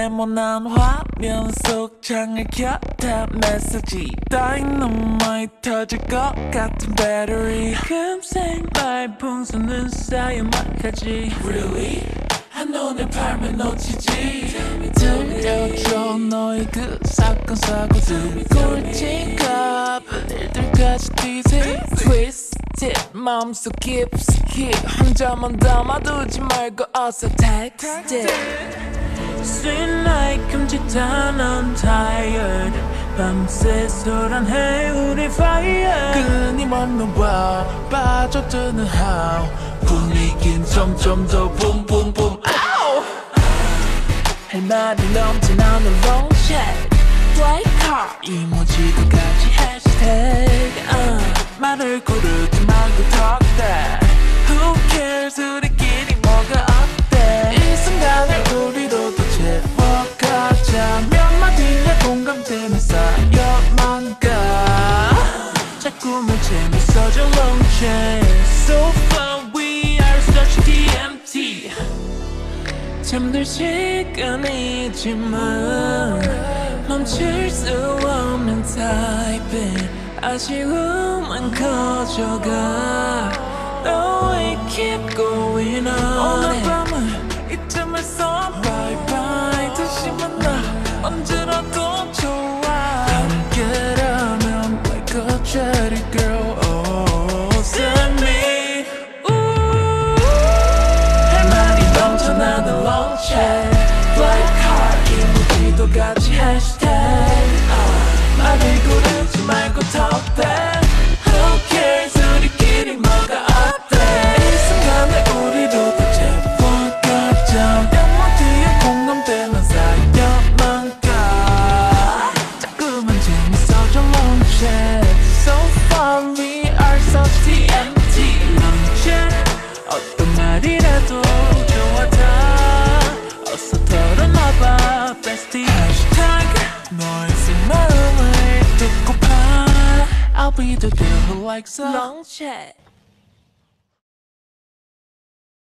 네모난 화면 속 창을 켜다. 메시지 다이너마이 터질 것 같은 배터리. 금생 말풍선은 쌓여만까지. Really? 한눈에 팔면 놓치지. 들려줘 너의 그 사건 사고들 꼴찌값 일들까지 뒤새 Twisted 마음속 깊숙이 혼자만 담아두지 말고 어서 text it Sweet like 금지탄 I'm tired 밤새 소란해 우리 fire 끊임없는 wow 빠져드는 how 분위긴 점점 더 붐붐붐 아우 할 말이 넘쳐나는 long chat Fly car 이모지들까지 hashtag uh. 말을 고르지 자꾸만 재밌어져 long chat So far we are such DMT 잠들 시간이지만 멈출 수 없는 타입인 아쉬움은 커져가 No we keep going on 오늘 밤은 이쯤에서 TMT chat 어떤 말이라도 좋아 다 어서 털어놔봐 bestie hashtag 너의 속마음을 듣고파 I'll be the girl who likes a long chat